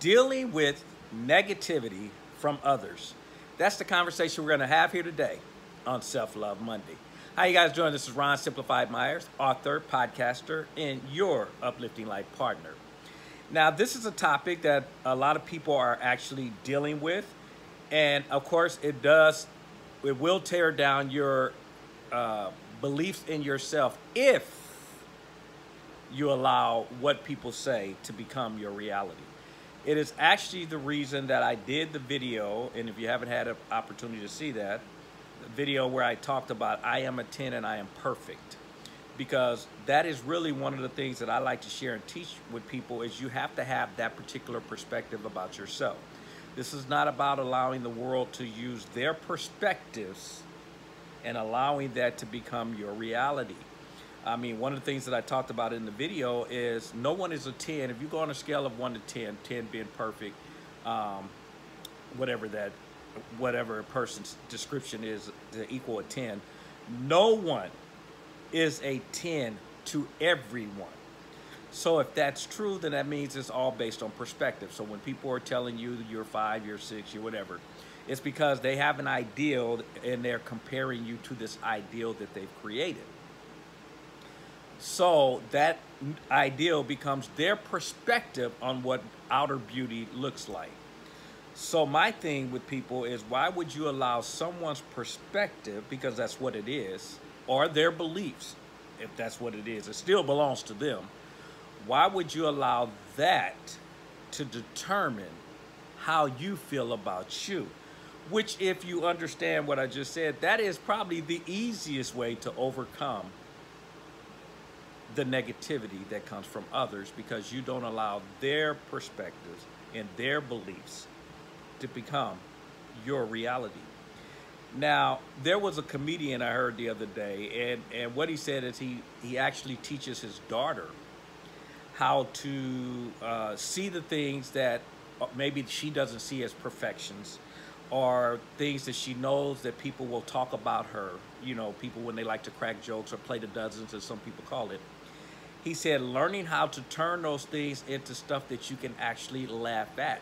dealing with negativity from others. That's the conversation we're going to have here today on Self Love Monday. How you guys doing? This is Ron Simplified Myers, author, podcaster, and your uplifting life partner. Now, this is a topic that a lot of people are actually dealing with, and of course, it does, it will tear down your uh, beliefs in yourself if you allow what people say to become your reality. It is actually the reason that I did the video, and if you haven't had an opportunity to see that, the video where I talked about I am a 10 and I am perfect. Because that is really one of the things that I like to share and teach with people is you have to have that particular perspective about yourself. This is not about allowing the world to use their perspectives and allowing that to become your reality. I mean, one of the things that I talked about in the video is no one is a 10. If you go on a scale of 1 to 10, 10 being perfect, um, whatever that, whatever a person's description is to equal a 10, no one is a 10 to everyone. So if that's true, then that means it's all based on perspective. So when people are telling you you're five, you're six, you're whatever, it's because they have an ideal and they're comparing you to this ideal that they've created. So that ideal becomes their perspective on what outer beauty looks like. So my thing with people is why would you allow someone's perspective, because that's what it is, or their beliefs, if that's what it is, it still belongs to them. Why would you allow that to determine how you feel about you? Which, if you understand what I just said, that is probably the easiest way to overcome the negativity that comes from others because you don't allow their perspectives and their beliefs to become your reality. Now, there was a comedian I heard the other day, and, and what he said is he, he actually teaches his daughter how to uh, see the things that uh, maybe she doesn't see as perfections or things that she knows that people will talk about her. You know, people when they like to crack jokes or play the dozens, as some people call it he said, learning how to turn those things into stuff that you can actually laugh at.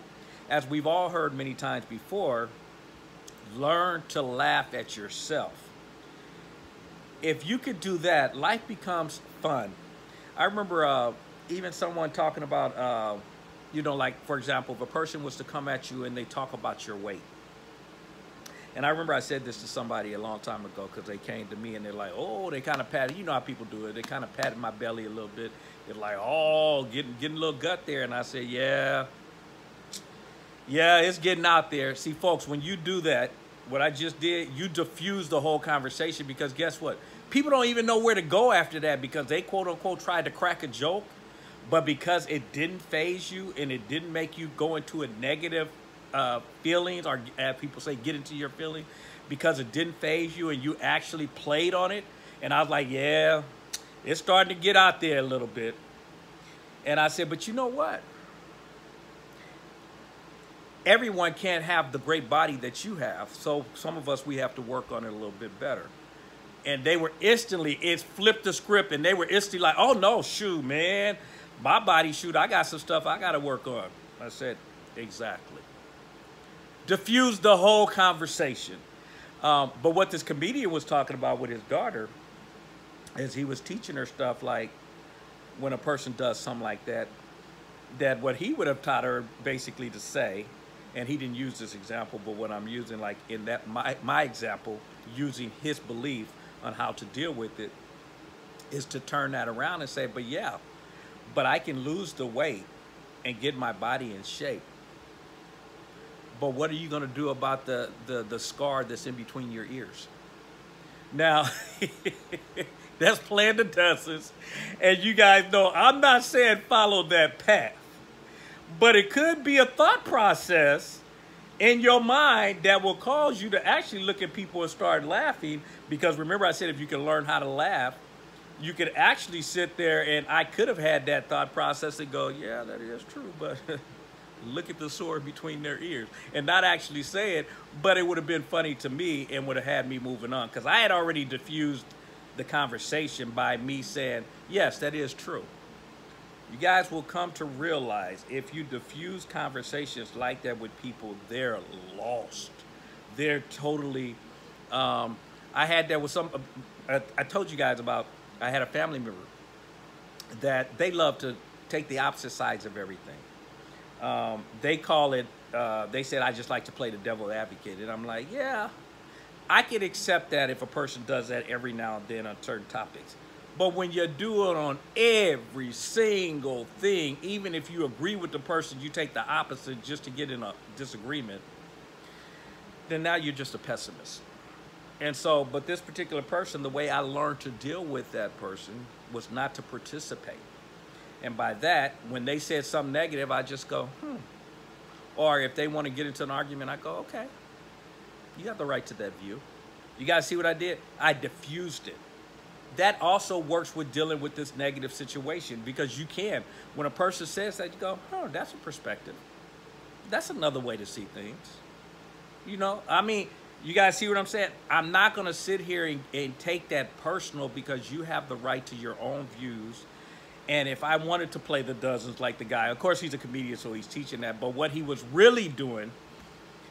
As we've all heard many times before, learn to laugh at yourself. If you could do that, life becomes fun. I remember uh, even someone talking about, uh, you know, like, for example, if a person was to come at you and they talk about your weight, and I remember I said this to somebody a long time ago because they came to me and they're like, oh, they kind of patted, you know how people do it. They kind of patted my belly a little bit. They're like, oh, getting, getting a little gut there. And I said, yeah, yeah, it's getting out there. See, folks, when you do that, what I just did, you diffuse the whole conversation because guess what? People don't even know where to go after that because they quote unquote tried to crack a joke, but because it didn't faze you and it didn't make you go into a negative uh, feelings, or people say, get into your feelings, because it didn't faze you and you actually played on it. And I was like, yeah, it's starting to get out there a little bit. And I said, but you know what? Everyone can't have the great body that you have. So some of us, we have to work on it a little bit better. And they were instantly, it flipped the script and they were instantly like, oh no, shoot, man. My body, shoot, I got some stuff I got to work on. I said, exactly diffused the whole conversation. Um, but what this comedian was talking about with his daughter is he was teaching her stuff like when a person does something like that, that what he would have taught her basically to say, and he didn't use this example, but what I'm using like in that my, my example, using his belief on how to deal with it, is to turn that around and say, but yeah, but I can lose the weight and get my body in shape but what are you going to do about the, the, the scar that's in between your ears? Now, that's dozens. And you guys know, I'm not saying follow that path. But it could be a thought process in your mind that will cause you to actually look at people and start laughing. Because remember I said if you can learn how to laugh, you could actually sit there and I could have had that thought process and go, yeah, that is true. But look at the sword between their ears and not actually say it, but it would have been funny to me and would have had me moving on because I had already diffused the conversation by me saying, yes, that is true. You guys will come to realize if you diffuse conversations like that with people, they're lost. They're totally. Um, I had that with some. Uh, I told you guys about. I had a family member that they love to take the opposite sides of everything. Um, they call it. Uh, they said I just like to play the devil advocate, and I'm like, yeah, I can accept that if a person does that every now and then on certain topics. But when you do it on every single thing, even if you agree with the person, you take the opposite just to get in a disagreement, then now you're just a pessimist. And so, but this particular person, the way I learned to deal with that person was not to participate. And by that, when they said something negative, I just go, hmm. Or if they want to get into an argument, I go, okay, you got the right to that view. You guys see what I did? I diffused it. That also works with dealing with this negative situation because you can. When a person says that, you go, oh, that's a perspective. That's another way to see things. You know, I mean, you guys see what I'm saying? I'm not going to sit here and, and take that personal because you have the right to your own views. And if I wanted to play the dozens like the guy, of course he's a comedian, so he's teaching that. But what he was really doing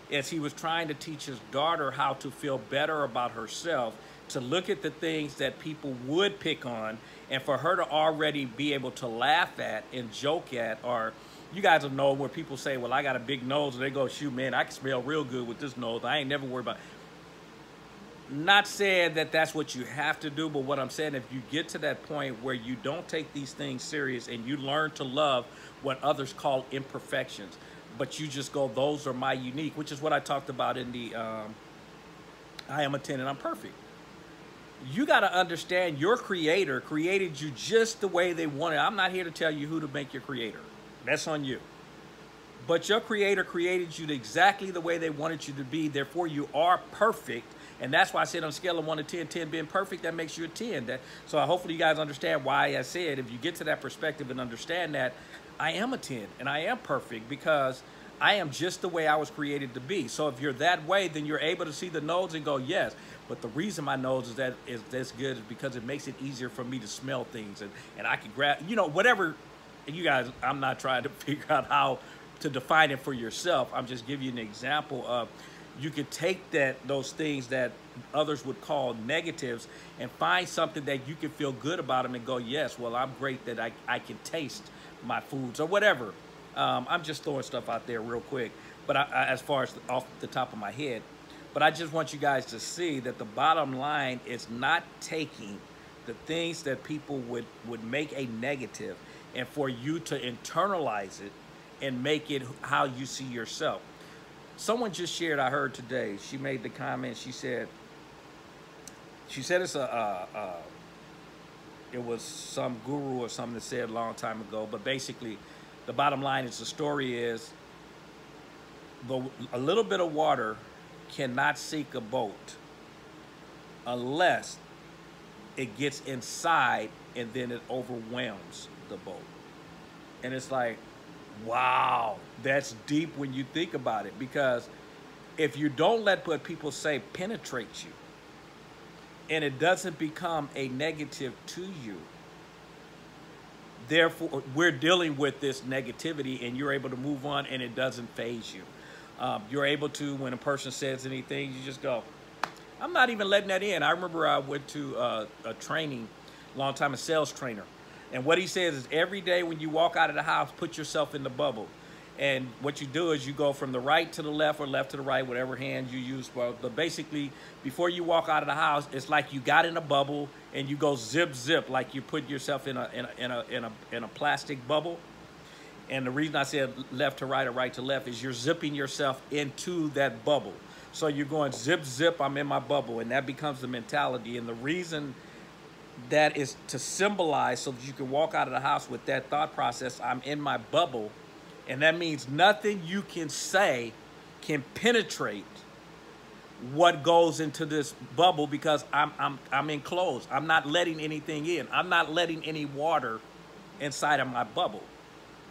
is he was trying to teach his daughter how to feel better about herself, to look at the things that people would pick on, and for her to already be able to laugh at and joke at, or you guys will know where people say, well, I got a big nose, and they go, shoot, man, I can smell real good with this nose. I ain't never worried about not saying that that's what you have to do, but what I'm saying, if you get to that point where you don't take these things serious and you learn to love what others call imperfections, but you just go, those are my unique, which is what I talked about in the um, I am a 10 and I'm perfect. You got to understand your creator created you just the way they wanted. I'm not here to tell you who to make your creator. That's on you. But your creator created you exactly the way they wanted you to be. Therefore, you are perfect. And that's why I said on a scale of 1 to 10, 10 being perfect, that makes you a 10. That, so hopefully you guys understand why I said if you get to that perspective and understand that, I am a 10 and I am perfect because I am just the way I was created to be. So if you're that way, then you're able to see the nodes and go, yes. But the reason my nose is that is this good is because it makes it easier for me to smell things and, and I can grab, you know, whatever. You guys, I'm not trying to figure out how to define it for yourself. I'm just giving you an example of you could take that those things that others would call negatives and find something that you can feel good about them and go, yes, well, I'm great that I, I can taste my foods or whatever. Um, I'm just throwing stuff out there real quick, but I, I, as far as off the top of my head, but I just want you guys to see that the bottom line is not taking the things that people would, would make a negative and for you to internalize it and make it how you see yourself. Someone just shared, I heard today, she made the comment, she said, she said it's a, it was some guru or something that said a long time ago, but basically the bottom line is the story is the, a little bit of water cannot sink a boat unless it gets inside and then it overwhelms the boat. And it's like, wow, that's deep when you think about it because if you don't let what people say penetrate you and it doesn't become a negative to you, therefore we're dealing with this negativity and you're able to move on and it doesn't faze you. Um, you're able to when a person says anything you just go i'm not even letting that in. I remember i went to uh, a training long time a sales trainer and what he says is every day when you walk out of the house put yourself in the bubble and what you do is you go from the right to the left or left to the right, whatever hand you use. But basically, before you walk out of the house, it's like you got in a bubble and you go zip zip, like you put yourself in a in a in a in a, in a plastic bubble. And the reason I said left to right or right to left is you're zipping yourself into that bubble. So you're going zip zip. I'm in my bubble, and that becomes the mentality. And the reason that is to symbolize so that you can walk out of the house with that thought process. I'm in my bubble and that means nothing you can say can penetrate what goes into this bubble because I'm, I'm, I'm enclosed. I'm not letting anything in. I'm not letting any water inside of my bubble.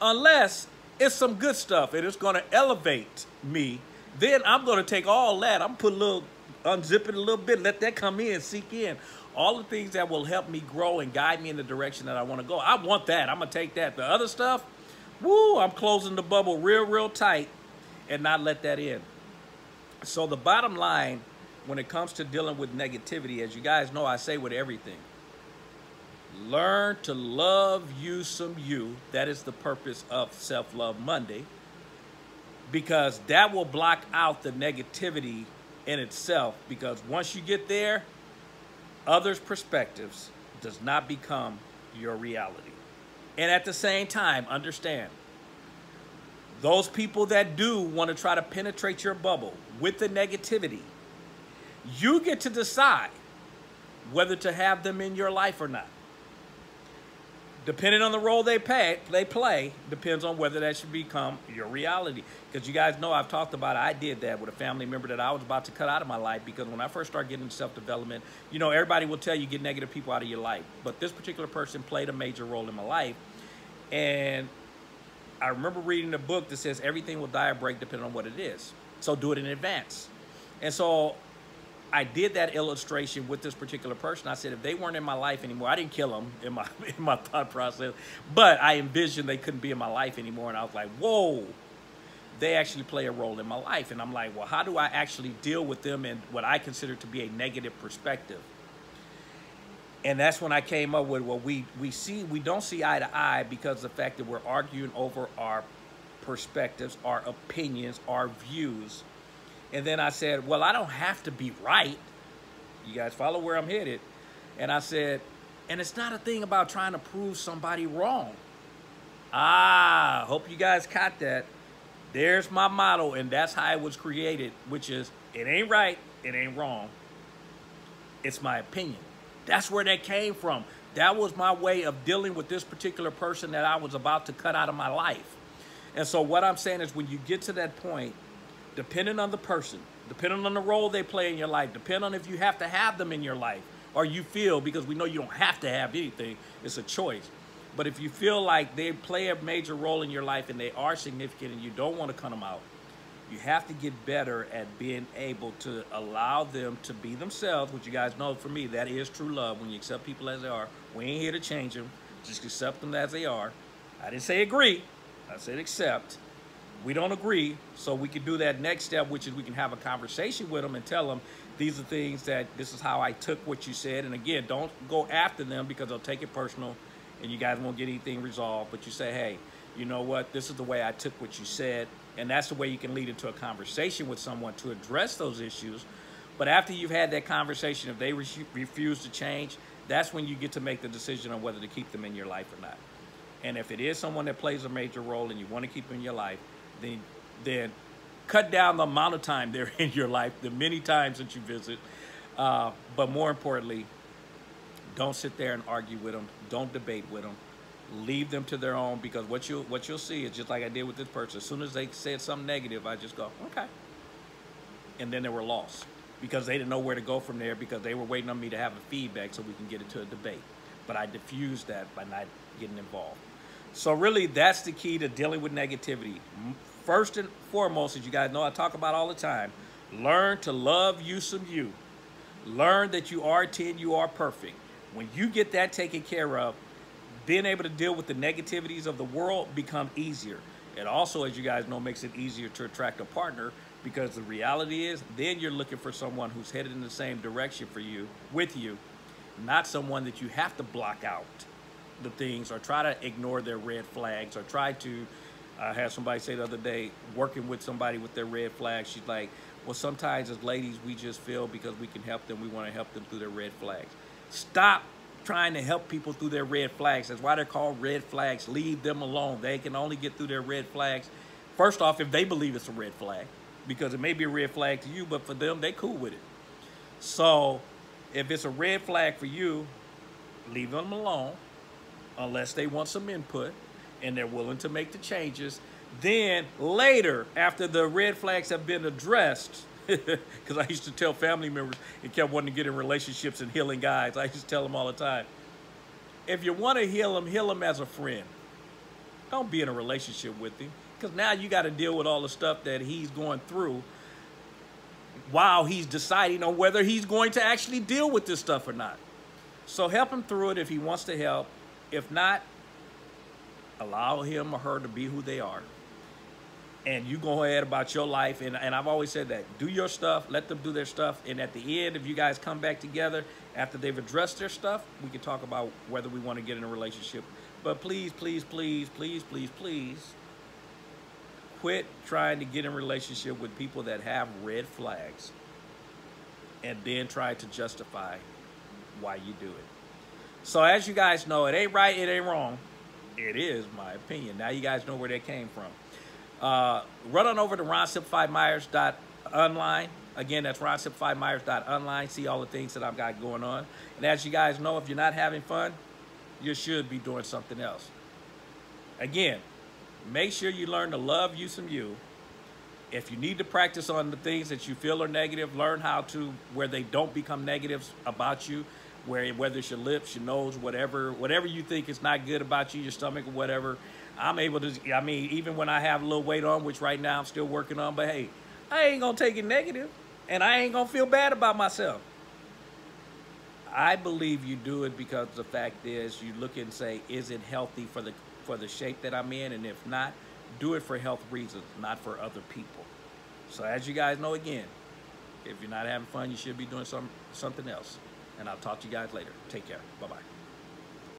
Unless it's some good stuff and it's going to elevate me. Then I'm going to take all that. I'm put a little unzip it a little bit, let that come in, seek in. All the things that will help me grow and guide me in the direction that I want to go. I want that. I'm going to take that. The other stuff, woo, I'm closing the bubble real, real tight and not let that in. So the bottom line, when it comes to dealing with negativity, as you guys know, I say with everything, learn to love you some you. That is the purpose of Self-Love Monday because that will block out the negativity in itself because once you get there, others' perspectives does not become your reality. And at the same time, understand, those people that do want to try to penetrate your bubble with the negativity, you get to decide whether to have them in your life or not depending on the role they pay, they play, depends on whether that should become your reality. Because you guys know I've talked about. I did that with a family member that I was about to cut out of my life because when I first started getting into self-development, you know, everybody will tell you get negative people out of your life. But this particular person played a major role in my life. And I remember reading a book that says everything will die or break depending on what it is. So do it in advance. And so I did that illustration with this particular person. I said, if they weren't in my life anymore, I didn't kill them in my in my thought process, but I envisioned they couldn't be in my life anymore. And I was like, whoa, they actually play a role in my life. And I'm like, well, how do I actually deal with them in what I consider to be a negative perspective? And that's when I came up with, well, we, we see, we don't see eye to eye because the fact that we're arguing over our perspectives, our opinions, our views and then I said, well, I don't have to be right. You guys follow where I'm headed. And I said, and it's not a thing about trying to prove somebody wrong. Ah, hope you guys caught that. There's my motto, and that's how it was created, which is it ain't right, it ain't wrong. It's my opinion. That's where that came from. That was my way of dealing with this particular person that I was about to cut out of my life. And so what I'm saying is when you get to that point, depending on the person, depending on the role they play in your life, depending on if you have to have them in your life or you feel, because we know you don't have to have anything, it's a choice. But if you feel like they play a major role in your life and they are significant and you don't want to cut them out, you have to get better at being able to allow them to be themselves, which you guys know for me, that is true love when you accept people as they are. We ain't here to change them, just accept them as they are. I didn't say agree, I said accept we don't agree, so we can do that next step, which is we can have a conversation with them and tell them these are things that this is how I took what you said. And again, don't go after them because they'll take it personal and you guys won't get anything resolved. But you say, hey, you know what? This is the way I took what you said. And that's the way you can lead into a conversation with someone to address those issues. But after you've had that conversation, if they re refuse to change, that's when you get to make the decision on whether to keep them in your life or not. And if it is someone that plays a major role and you want to keep them in your life, then, then cut down the amount of time they're in your life, the many times that you visit. Uh, but more importantly, don't sit there and argue with them. Don't debate with them. Leave them to their own because what you what you'll see is just like I did with this person. As soon as they said something negative, I just go okay, and then they were lost because they didn't know where to go from there because they were waiting on me to have a feedback so we can get into a debate. But I diffused that by not getting involved. So really, that's the key to dealing with negativity. First and foremost, as you guys know, I talk about all the time, learn to love you some you. Learn that you are 10, you are perfect. When you get that taken care of, being able to deal with the negativities of the world become easier. It also, as you guys know, makes it easier to attract a partner because the reality is then you're looking for someone who's headed in the same direction for you, with you, not someone that you have to block out the things or try to ignore their red flags or try to I had somebody say the other day, working with somebody with their red flags, she's like, well, sometimes as ladies, we just feel because we can help them, we want to help them through their red flags. Stop trying to help people through their red flags. That's why they're called red flags. Leave them alone. They can only get through their red flags. First off, if they believe it's a red flag, because it may be a red flag to you, but for them, they cool with it. So if it's a red flag for you, leave them alone unless they want some input and they're willing to make the changes. Then later, after the red flags have been addressed, because I used to tell family members and kept wanting to get in relationships and healing guys, I used to tell them all the time, if you want to heal them, heal them as a friend. Don't be in a relationship with him because now you got to deal with all the stuff that he's going through while he's deciding on whether he's going to actually deal with this stuff or not. So help him through it if he wants to help. If not, allow him or her to be who they are. And you go ahead about your life. And, and I've always said that do your stuff, let them do their stuff. And at the end, if you guys come back together after they've addressed their stuff, we can talk about whether we want to get in a relationship. But please, please, please, please, please, please quit trying to get in a relationship with people that have red flags and then try to justify why you do it. So as you guys know, it ain't right, it ain't wrong. It is my opinion. Now you guys know where that came from. Uh, run on over to ronsimplifiedmyers.online. Again, that's ronsimplifiedmyers.online. See all the things that I've got going on. And as you guys know, if you're not having fun, you should be doing something else. Again, make sure you learn to love you some you. If you need to practice on the things that you feel are negative, learn how to where they don't become negatives about you, where whether it's your lips, your nose, whatever, whatever you think is not good about you, your stomach or whatever. I'm able to. I mean, even when I have a little weight on, which right now I'm still working on, but hey, I ain't gonna take it negative, and I ain't gonna feel bad about myself. I believe you do it because the fact is you look and say, is it healthy for the for the shape that I'm in? And if not, do it for health reasons, not for other people. So as you guys know again, if you're not having fun, you should be doing some something else. And I'll talk to you guys later. Take care. Bye-bye.